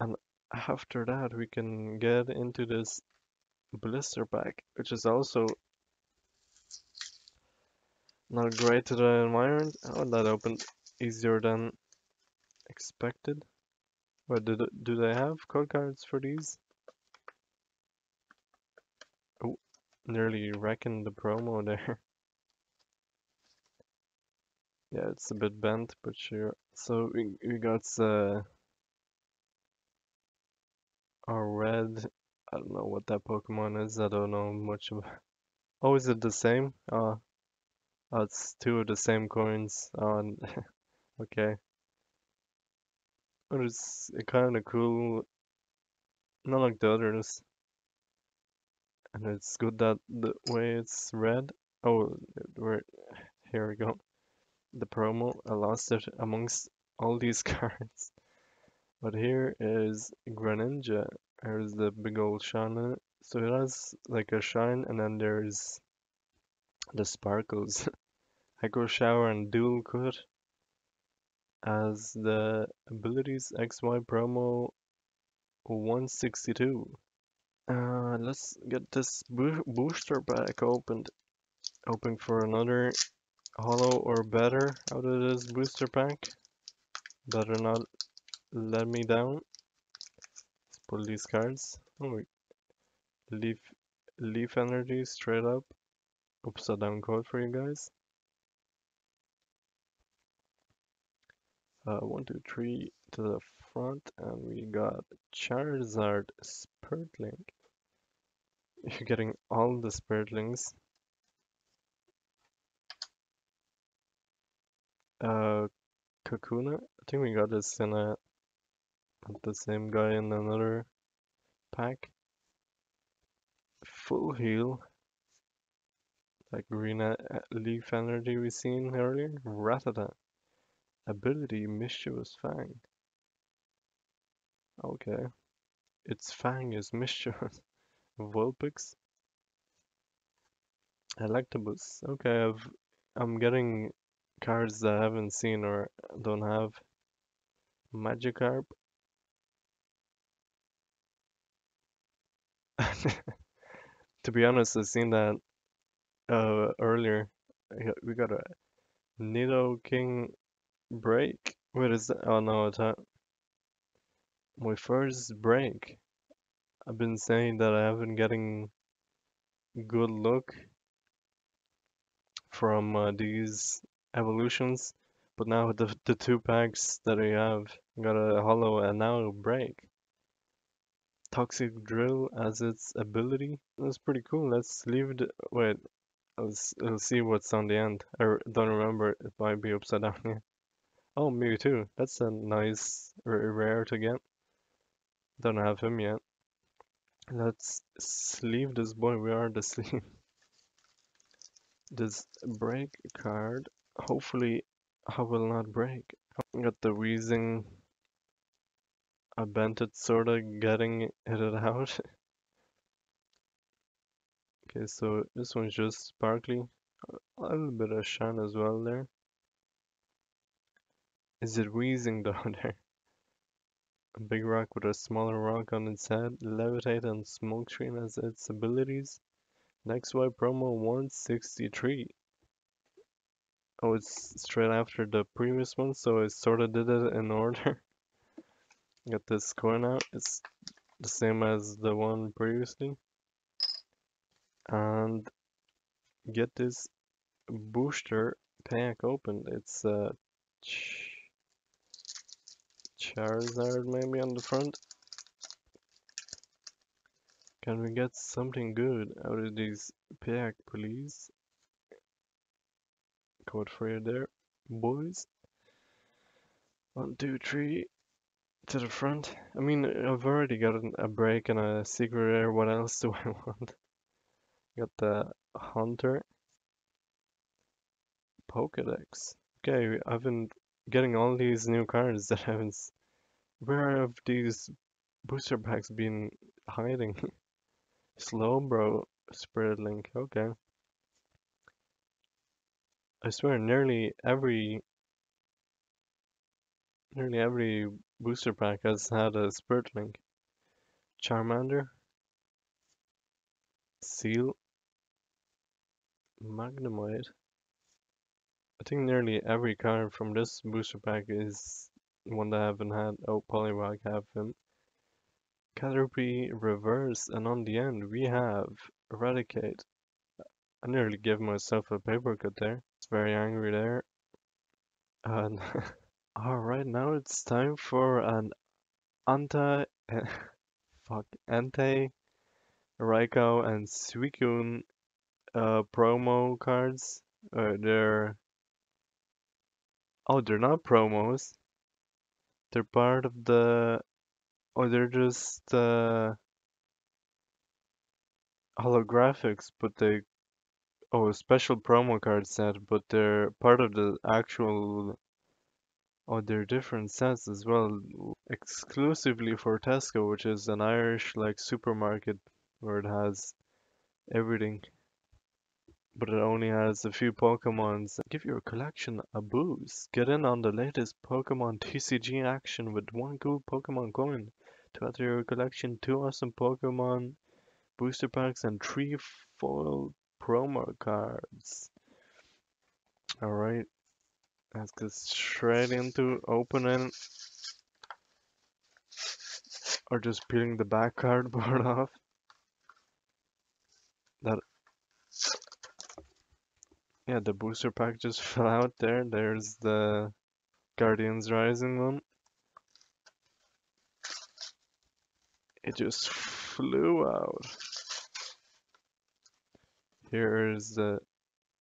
And after that, we can get into this blister pack, which is also not great to the environment. Oh, that opened easier than expected. But do, th- do they have code cards for these? Oh, nearly wrecking the promo there. yeah, it's a bit bent, but sure. So we, we got uh, our red. I don't know what that Pokemon is. I don't know much about. Oh, is it the same? Uh, oh, it's two of the same coins. On okay. But it's kind of cool, not like the others. And it's good that the way it's red. Oh? Here we go. The promo. I lost it amongst all these cards. But here is Greninja. Here's the big old shine. So it has like a shine, and then there's the sparkles. Echo Shower and Dual Cut as the abilities XY promo 162. Uh, let's get this bo booster pack opened. Hoping for another hollow or better out of this booster pack. Better not let me down. Let's pull these cards. Oh, leaf, leaf energy straight up. Upside down code for you guys. Uh, one, two, three to the front, and we got Charizard Spirit Link. You're getting all the Spirit Links. Uh, Kakuna. I think we got this in a the same guy in another pack. Full heal. Like green leaf energy we seen earlier. Rattata. Ability Mischievous Fang. Okay. Its Fang is mischievous. Vulpix. Electabuzz. Okay, I've I'm getting cards that I haven't seen or don't have. Magikarp. to be honest, I've seen that uh, earlier. We got a Nidoking break. What is that? Oh no, it's not. My first break. I've been saying that I haven't getting good luck from uh, these evolutions, but now the the two packs that I have got a hollow and now a break. Toxic Drill as its ability. That's pretty cool. Let's leave it. Wait, let's, let's see what's on the end. I don't remember. It might be upside down here. Oh, Mewtwo. That's a nice rare to get. Don't have him yet. Let's sleeve this boy. We are the sleeve. this break card. Hopefully, I will not break. Got the Weezing I bent it sorta getting it out. okay, so this one's just sparkly. A little bit of shine as well there. Is it Weezing down there? A big rock with a smaller rock on its head, levitate and smoke screen as its abilities. XY promo 163. Oh, it's straight after the previous one, so I sorta did it in order. Get this coin out. It's the same as the one previously. And get this booster pack opened. It's a uh, Ch Charizard maybe on the front. Can we get something good out of this pack, please? Code for you there, boys. One, two, three to the front. I mean, I've already got a break and a secret rare. What else do I want? Got the Hunter. Pokedex. Okay, I've been getting all these new cards that I haven't... Where have these booster packs been hiding? Slowbro Spirit Link, okay. I swear, nearly every nearly every booster pack has had a Spirit Link. Charmander, Seel, Magnemite. I think nearly every card from this booster pack is one that I haven't had. Oh, Poliwag have him. Caterpie reverse, and on the end we have Eradicate. I nearly gave myself a paper cut there. It's very angry there. And alright, now it's time for an anti fuck Entei, Raikou and Suicune uh, promo cards. Uh, they're oh, they're not promos. They're part of the or they're just uh, holographics, but they oh, special promo card set, but they're part of the actual Oh, they're different sets as well, exclusively for Tesco, which is an Irish like supermarket where it has everything. But it only has a few Pokemons. Give your collection a boost. Get in on the latest Pokemon TCG action with one cool Pokemon coin. To add to your collection, two awesome Pokemon booster packs and three foil promo cards. Alright, Let's get straight into opening or just peeling the back cardboard off. That yeah, the booster pack just fell out there. There's the Guardians Rising one. It just flew out. Here's the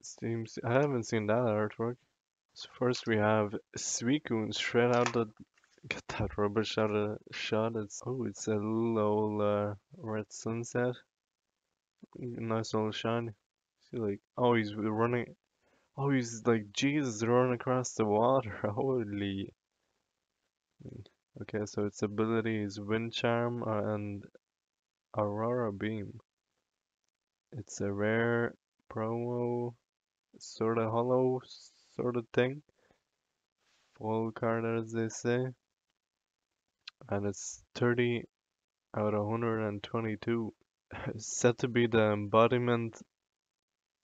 Steam. I haven't seen that artwork. So first we have Suicune straight out the get that rubber out of shot. It's oh, it's a little uh, red sunset. Nice little shine. See like oh, he's running. Oh, he's like Jesus running across the water. Holy. Okay, so its ability is Wind Charm uh, and Aurora Beam. It's a rare promo, sort of hollow sort of thing. Full card as they say. And it's 30 out of 122. Said to be the embodiment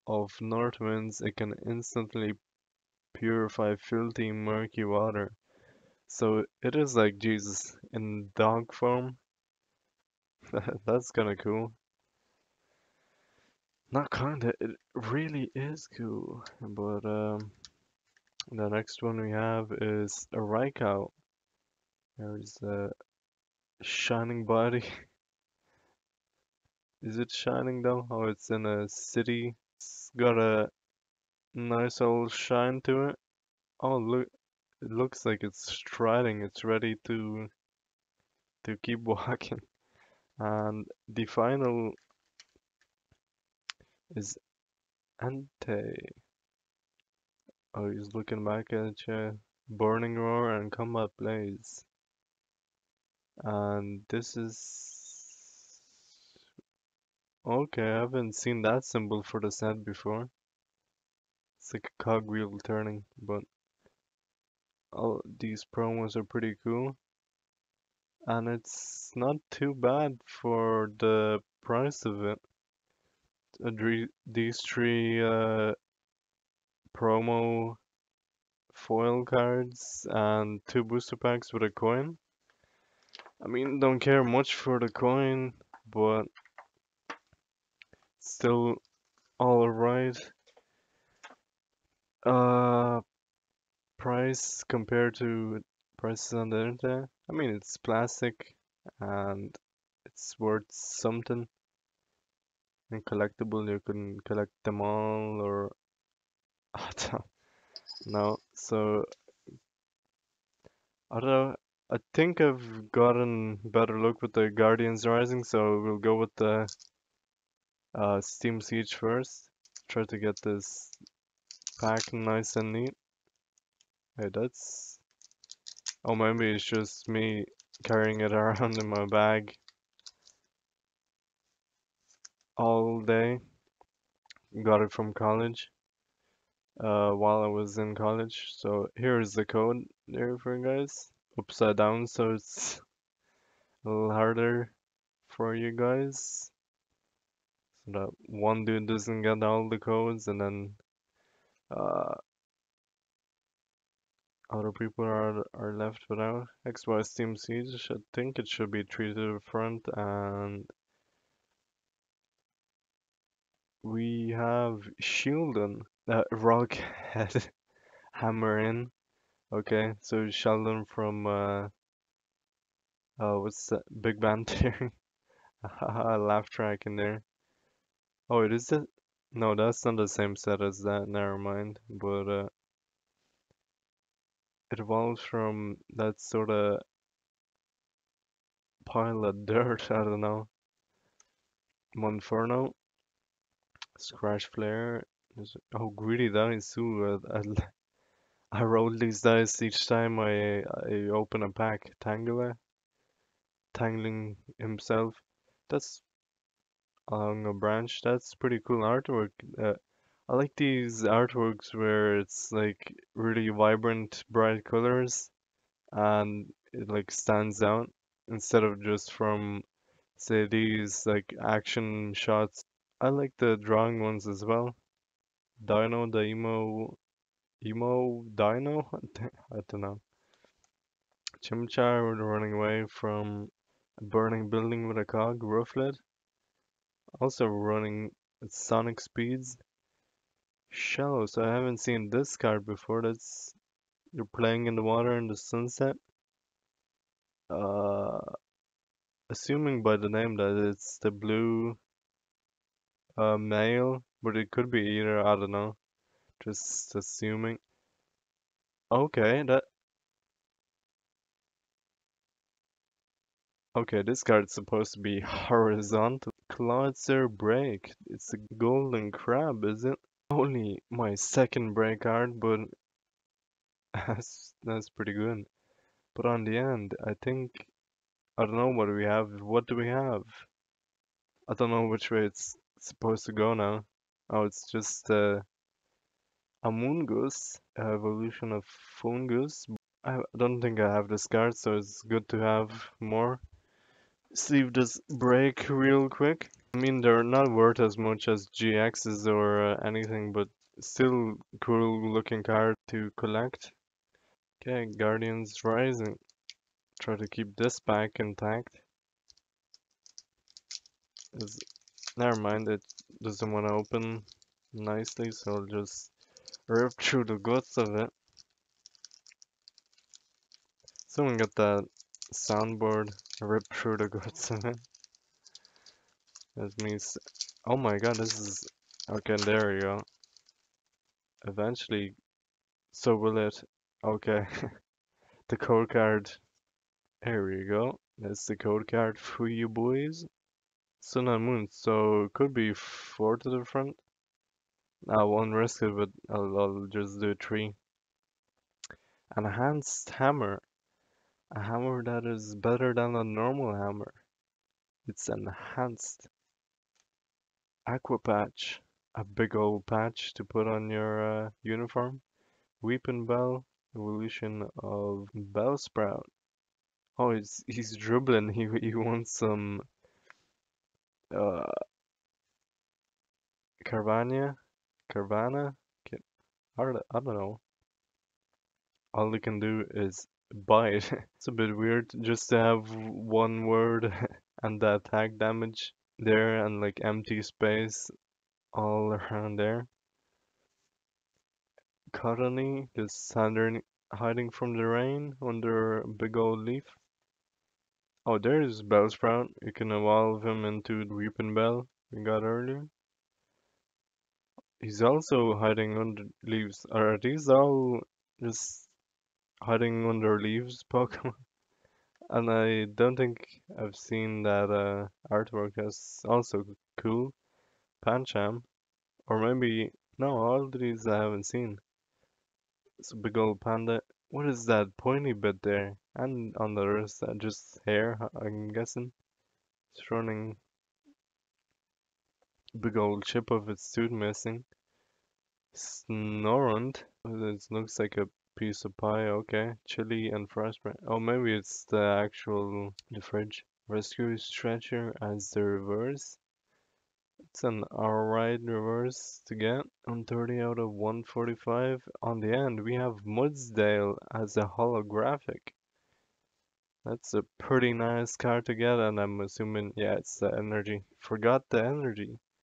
of north winds, it can instantly purify filthy murky water. So it is like Jesus in dog form. That's kinda cool. Not kinda, it really is cool. But um the next one we have is a Raikou. There's a shining body. Is it shining though? Oh, it's in a city. It's got a nice old shine to it. Oh, look. It looks like it's striding. It's ready to to keep walking. And the final is Entei. Oh, he's looking back at you. Burning Roar and Combat Blaze. And this is... Okay, I haven't seen that symbol for the set before. It's like a cogwheel turning, but all these promos are pretty cool. And it's not too bad for the price of it. These three uh, promo foil cards and two booster packs with a coin. I mean, don't care much for the coin, but still alright. Uh, price compared to prices on the internet. I mean, it's plastic and it's worth something. And collectible, you can collect them all or no, so I don't know. I think I've gotten better luck with the Guardians Rising, so we'll go with the uh, Steam Siege first. Try to get this pack nice and neat. Hey, that's... Oh, maybe it's just me carrying it around in my bag all day. Got it from college uh, while I was in college. So here is the code there for you guys. upside down so it's a little harder for you guys. So that one dude doesn't get all the codes and then uh, other people are are left without. XY Steam Siege, I think it should be treated the front and we have Sheldon, uh, Rock Head Hammer in. Okay, so Sheldon from uh, uh what's that? Big Bang Theory. laugh track in there. Oh, it is it? No, that's not the same set as that. Never mind. But uh, it evolves from that sort of pile of dirt. I don't know. Monferno, Scratch Flare. Oh, Greedy Daisu. Uh, I, I roll these dice each time I I open a pack. Tangela, tangling himself. That's along a branch. That's pretty cool artwork. Uh, I like these artworks where it's like really vibrant, bright colors and it like stands out instead of just from say these like action shots. I like the drawing ones as well. Dino, the emo, emo dino? I don't know. Chimchar running away from a burning building with a cog, Rufflet. Also running at sonic speeds. Shallow, so I haven't seen this card before. That's you're playing in the water in the sunset. Uh, assuming by the name that it's the blue uh, male, but it could be either. I don't know. Just assuming. Okay, that. Okay, this card's supposed to be horizontal. Cloudster Break. It's a golden crab, is it? Only my second break card, but that's that's pretty good. But on the end, I think I don't know what we have. What do we have? I don't know which way it's supposed to go now. Oh, it's just uh, Amoonguss, evolution of Foongus. I don't think I have this card, so it's good to have more. If this break real quick. I mean, they're not worth as much as GXs or uh, anything, but still cool looking card to collect. Okay, Guardians Rising. Try to keep this pack intact. Never mind, it doesn't want to open nicely, so I'll just rip through the guts of it. Someone got that soundboard, rip through the guts of it. That means, oh my god, this is, okay, there you go. Eventually, so will it, okay. the code card, there we go. That's the code card for you boys. Sun and Moon, so it could be four to the front. I won't risk it, but I'll, I'll just do three. Enhanced hammer. A hammer that is better than a normal hammer. It's enhanced. Aqua patch. A big old patch to put on your uh, uniform. Weepinbell. Evolution of Bellsprout. Oh, he's, he's dribbling. He, he wants some uh, Carvanha, Carvanha, I don't, know. All they can do is bite. it's a bit weird just to have one word and the attack damage there and like empty space all around there. Cottonee, just standing hiding from the rain under a big old leaf. Oh, there's Bellsprout. You can evolve him into the Weepinbell we got earlier. He's also hiding under leaves. Are these all just hiding under leaves Pokemon? and I don't think I've seen that uh, artwork. That's also cool. Pancham. Or maybe, no, all these I haven't seen. It's a big old panda. What is that pointy bit there? And on the wrist, uh, just hair, I'm guessing. It's running big old chip of its tooth missing. Snorunt. It looks like a piece of pie, okay. Chili and fresh bread. Oh, maybe it's the actual the fridge. Rescue stretcher as the reverse. It's an alright reverse to get on 30 out of 145. On the end, we have Mudsdale as a holographic. That's a pretty nice card to get, and I'm assuming, yeah, it's the energy. Forgot the energy.